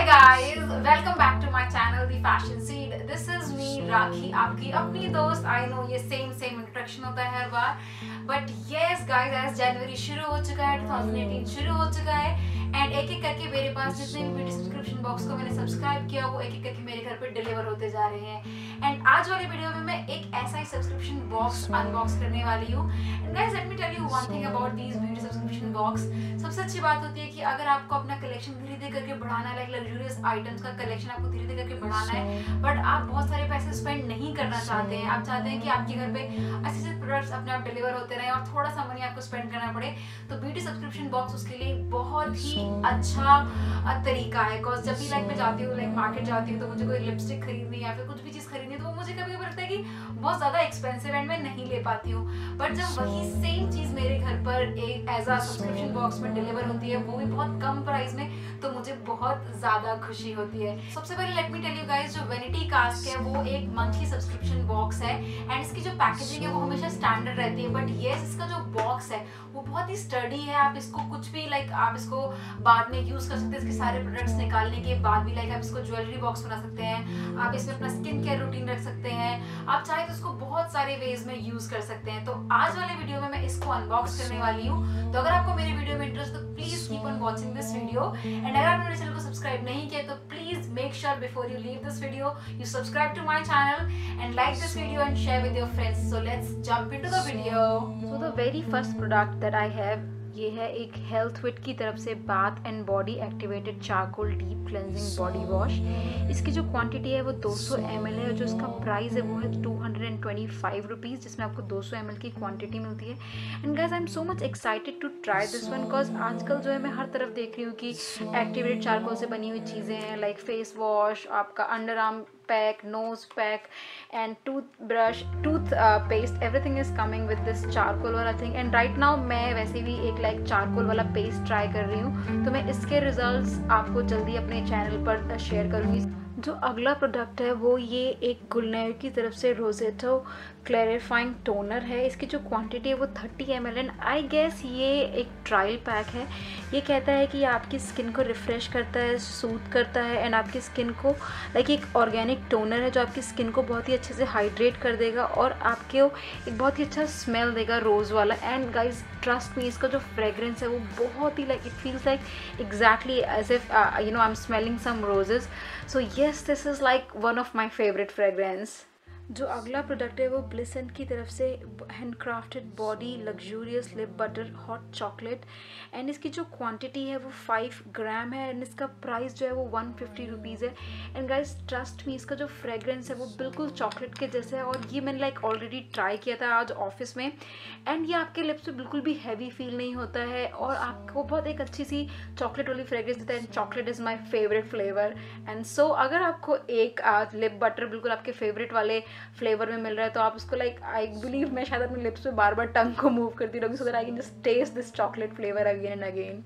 Hi guys welcome back to my channel the fashion seed this is me Rakhi आपकी अपनी दोस्त. I know ये same same introduction होता है हर बार. बट यस गाइस एज जनवरी शुरू हो चुका है 2018 शुरू हो चुका है एंड एक एक करके मेरे पास जितने भी ब्यूटी सब्सक्रिप्शन बॉक्स को मैंने सब्सक्राइब किया, वो एक एक करके मेरे घर पे डिलीवर होते जा रहे हैं. एंड आज वाले वीडियो में मैं एक ऐसा ही सब्सक्रिप्शन बॉक्स अनबॉक्स करने वाली हूँ. Let me tell you one thing about these beauty subscription box सबसे अच्छी बात होती है कि अगर आपको अपना कलेक्शन धीरे करके बढ़ाना है लाइक लग्जूरियस आइटम्स का कलेक्शन आपको धीरे धीरे करके बढ़ाना है। बट आप बहुत सारे पैसे स्पेंड नहीं करना चाहते हैं। आप चाहते हैं कि आपके घर पे अच्छे से प्रोडक्ट्स अपने आप डिलीवर होते रहे और थोड़ा सा मनी आपको स्पेंड करना पड़े तो ब्यूटी सब्सक्रिप्शन बॉक्स उसके लिए बहुत ही अच्छा तरीका है। बिकॉज़ जब भी लाइक मैं जाती हूँ लाइक मार्केट जाती हूँ तो मुझे कोई लिपस्टिक खरीदनी या फिर कुछ भी चीज़ खरीदनी तो वो मुझे कभी कभी लगता है कि बहुत ज़्यादा एक्सपेंसिव एंड मैं नहीं ले पाती हूँ। बट जब वही सेम चीज़ मेरे घर पर एक एज आ सब्सक्रिप्शन बॉक्स में डिलीवर होती है वो भी बहुत कम प्राइस में तो मुझे बहुत ज़्यादा खुशी होती है। सबसे पहले let me tell you guys जो वेनिटी कास्ट है, वो एक मंथली सब्सक्रिप्शन बॉक्स है एंड इसकी जो पैकेजिंग है, वो हमेशा स्टैंडर्ड रहती है। बट ये इसका जो बॉक्स है, वो बहुत ही स्टडी है। आप इसको कुछ भी लाइक आप इसको बाद में यूज़ कर सकते हैं, इसके सारे प्रोडक्ट्स निकालने के बाद भी लाइक आप इसको ज्वेलरी बॉक्स बना सकते हैं। आप इसमें अपना स्किन केयर रूटीन रख सकते हैं। आप चाहे तो इसको बहुत सारे वेज में यूज़ कर सकते हैं। तो आज वाले वीडियो में मैं इसको अनबॉक्स करने वाली हूँ। तो अगर आपको मेरी वीडियो में इंटरेस्ट तो please keep on watching this video and अगर आपने मेरे चैनल को सब्सक्राइब नहीं किया तो please make sure before you leave this video you subscribe to my channel and like this video and share with your friends so let's jump into the video so the very first product that I have ये है एक health विट की तरफ़ से bath and body activated charcoal deep cleansing body wash इसकी जो quantity है वो 200 सौ है और जो इसका प्राइस है वो है टू हंड्रेड जिसमें आपको 200 सौ की क्वांटिटी मिलती है। And guys I am so much excited to try this one because आजकल जो है मैं हर तरफ़ देख रही हूँ कि एक्टिवेटेड चारकोल से बनी हुई चीज़ें हैं लाइक फेस वॉश आपका under arm pack nose pack and toothbrush tooth uh, paste everything is coming with this charcoal वाला thing and right now मैं वैसे भी एक like charcoal वाला paste try कर रही हूँ तो मैं इसके results आपको जल्दी अपने channel पर share करूँगी जो अगला प्रोडक्ट है वो ये एक गुलनेर की तरफ़ से रोजेटो क्लैरिफाइंग टोनर है इसकी जो क्वांटिटी है वो 30 M L and I guess ये एक ट्रायल पैक है ये कहता है कि ये आपकी स्किन को रिफ़्रेश करता है सूट करता है एंड आपकी स्किन को लाइक एक ऑर्गेनिक टोनर है जो आपकी स्किन को बहुत ही अच्छे से हाइड्रेट कर देगा और आपके एक बहुत ही अच्छा स्मेल देगा रोज़ वाला। एंड गाइज़ ट्रस्ट मी इसका जो फ्रेगरेंस है वो बहुत ही like it feels like exactly as if you know I am smelling some roses so yes this is like one of my favourite fragrance जो अगला प्रोडक्ट है वो ब्लिसेंट की तरफ़ से hand crafted body luxurious lip butter hot chocolate and इसकी जो क्वांटिटी है वो फाइव ग्राम है एंड इसका प्राइस जो है वो वन फिफ्टी रुपीज़ है. एंड गाइस ट्रस्ट मी इसका जो फ्रेगरेंस है वो बिल्कुल चॉकलेट के जैसे है और ये मैंने लाइक ऑलरेडी ट्राई किया था आज ऑफ़िस में. एंड ये आपके लिप्स पे बिल्कुल भी हैवी फील नहीं होता है और आपको बहुत एक अच्छी सी चॉकलेट वाली फ्रेगरेंस देता है. And chocolate is my favourite flavour and so अगर आपको एक लिप बटर बिल्कुल आपके फेवरेट वाले फ्लेवर में मिल रहा है तो आप उसको लाइक आई बिलीव मैं शायद अपने लिप्स पे बार बार टंग को मूव करती रहूँगी so that I can just taste this chocolate flavour again and again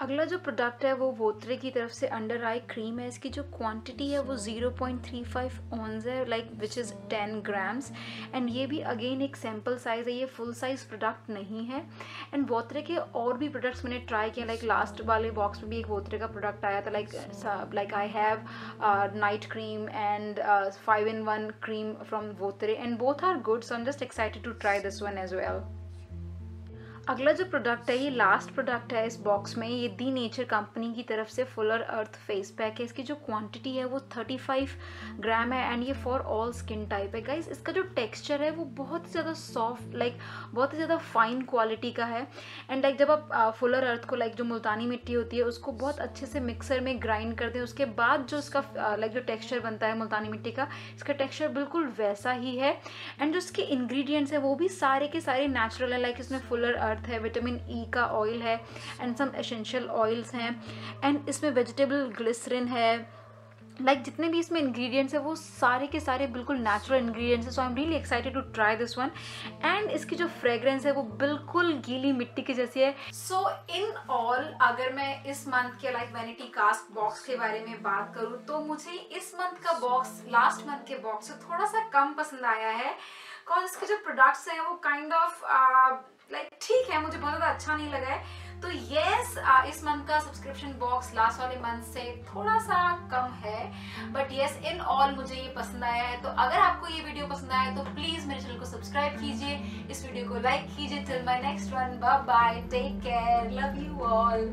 अगला जो प्रोडक्ट है वो वोत्रे की तरफ़ से अंडर आई क्रीम है। इसकी जो क्वांटिटी है वो 0.35 पॉइंट ऑनज है like which is 10 grams and ये भी अगेन एक सैंपल साइज़ है, ये फुल साइज़ प्रोडक्ट नहीं है। एंड वोत्रे के और भी प्रोडक्ट्स मैंने ट्राई किए लाइक लास्ट वाले बॉक्स में भी एक वोत्रे का प्रोडक्ट आया था like like I have night cream and five in one cream from Votre and both are good so am just excited to try this one as well अगला जो product है, ये लास्ट प्रोडक्ट है इस box में, ये दी nature company की तरफ़ से फुलर अर्थ फेस पैक है। इसकी जो क्वांटिटी है, वो 35 ग्राम है एंड ये फॉर ऑल स्किन टाइप है। गाइस इसका जो टेक्सचर है, वो बहुत ही ज़्यादा सॉफ्ट लाइक बहुत ही ज़्यादा फाइन क्वालिटी का है। एंड लाइक जब आप फुलर अर्थ को लाइक जो मुल्तानी मिट्टी होती है, उसको बहुत अच्छे से मिक्सर में ग्राइंड कर दें, उसके बाद जो इसका लाइक जो टेक्स्चर बनता है मुल्तानी मिट्टी का, इसका टेक्स्चर बिल्कुल वैसा ही है। एंड जो इसके इन्ग्रीडियंट्स है, वो भी सारे के सारे नेचुरल है लाइक इसमें फुलर अर्थ अर्थ है विटामिन ई e का ऑयल है एंड सम एसेंशियल ऑयल्स हैं एंड इसमें वेजिटेबल ग्लिसरिन है। लाइक like, जितने भी इसमें इंग्रेडिएंट्स है वो सारे के सारे बिल्कुल नेचुरल इंग्रेडिएंट्स है so I am really excited to try this one and इसकी जो फ्रेग्रेंस है वो बिल्कुल गीली मिट्टी की जैसी है। सो इन ऑल अगर मैं इस मंथ के लाइक वैनिटी कास्ट बॉक्स के बारे में बात करूँ तो मुझे इस मंथ का बॉक्स लास्ट मंथ के बॉक्स से थोड़ा सा कम पसंद आया है। बिकॉज़ इसके जो प्रोडक्ट्स हैं वो kind kind of of, uh, है, मुझे बहुत ज़्यादा अच्छा नहीं लगा है। तो यस इस मंथ का सब्सक्रिप्शन बॉक्स लास्ट वाले मंथ से थोड़ा सा कम है बट यस इन ऑल मुझे ये पसंद आया है। तो अगर आपको ये वीडियो पसंद आया तो प्लीज़ मेरे चैनल को सब्सक्राइब कीजिए। इस वीडियो को लाइक कीजिए। Till my next one bye take care love you all